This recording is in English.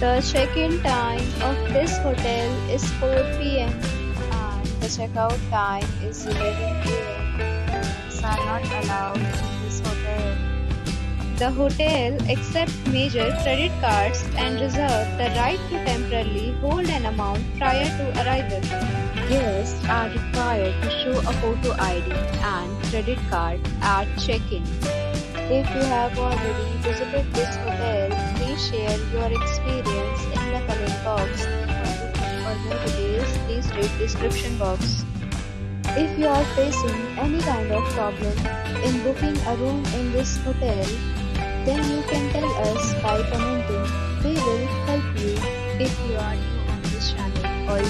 the check-in time of this hotel is 4 p.m. and the checkout time is 11 a.m. Pets are not allowed in this hotel. The hotel accepts major credit cards and reserves the right to temporarily hold an amount prior to arrival. Guests are required to show a photo ID and credit card at check-in. If you have already visited this experience in the comment box. More details, please read description box. If you are facing any kind of problem in booking a room in this hotel, then you can tell us by commenting. We will